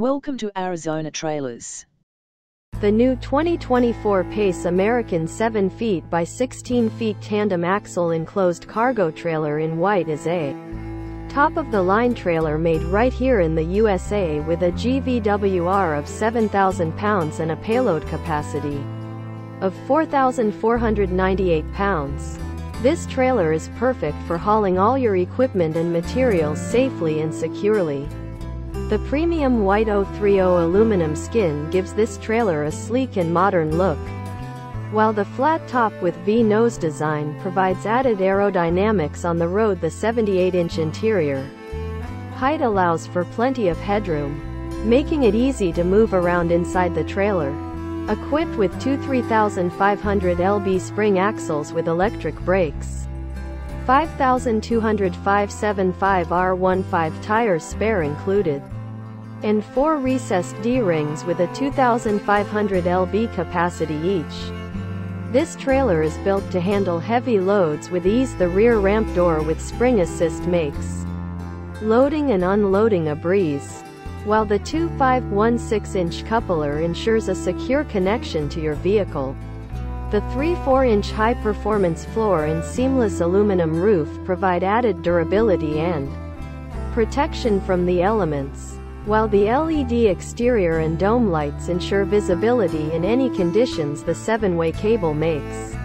Welcome to Arizona Trailers. The new 2024 Pace American 7 feet by 16 feet tandem axle enclosed cargo trailer in white is a top of the line trailer made right here in the USA with a GVWR of 7,000 pounds and a payload capacity of 4,498 pounds. This trailer is perfect for hauling all your equipment and materials safely and securely. The premium white 030 aluminum skin gives this trailer a sleek and modern look, while the flat top with V-nose design provides added aerodynamics on the road the 78-inch interior height allows for plenty of headroom, making it easy to move around inside the trailer. Equipped with two 3500 lb spring axles with electric brakes. 5200 575 R15 tires spare included. And four recessed D-rings with a 2500 lb capacity each. This trailer is built to handle heavy loads with ease the rear ramp door with spring assist makes loading and unloading a breeze while the 2.516-inch coupler ensures a secure connection to your vehicle. The 3 4-inch high-performance floor and seamless aluminum roof provide added durability and protection from the elements, while the LED exterior and dome lights ensure visibility in any conditions the 7-way cable makes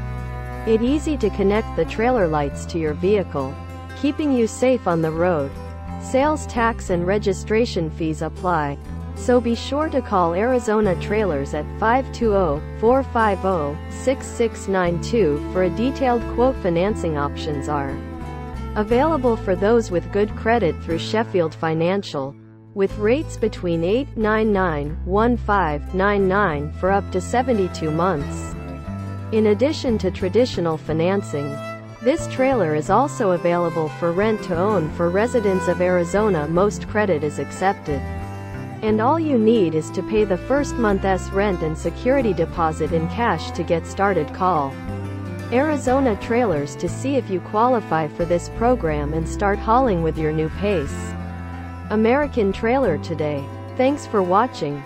it easy to connect the trailer lights to your vehicle, keeping you safe on the road. Sales tax and registration fees apply. So be sure to call Arizona Trailers at 520-450-6692 for a detailed quote financing options are available for those with good credit through Sheffield Financial with rates between 899-1599 for up to 72 months. In addition to traditional financing, this trailer is also available for rent to own for residents of Arizona most credit is accepted. And all you need is to pay the first month's rent and security deposit in cash to get started call Arizona Trailers to see if you qualify for this program and start hauling with your new pace. American Trailer today. Thanks for watching.